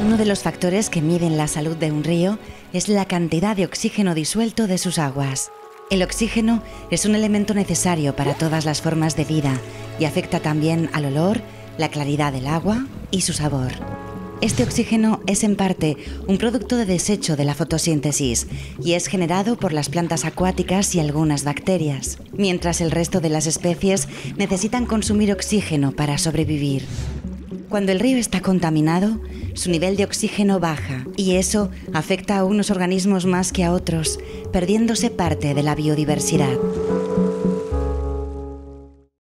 Uno de los factores que miden la salud de un río es la cantidad de oxígeno disuelto de sus aguas. El oxígeno es un elemento necesario para todas las formas de vida y afecta también al olor, la claridad del agua y su sabor. Este oxígeno es en parte un producto de desecho de la fotosíntesis y es generado por las plantas acuáticas y algunas bacterias, mientras el resto de las especies necesitan consumir oxígeno para sobrevivir. Cuando el río está contaminado, su nivel de oxígeno baja y eso afecta a unos organismos más que a otros, perdiéndose parte de la biodiversidad.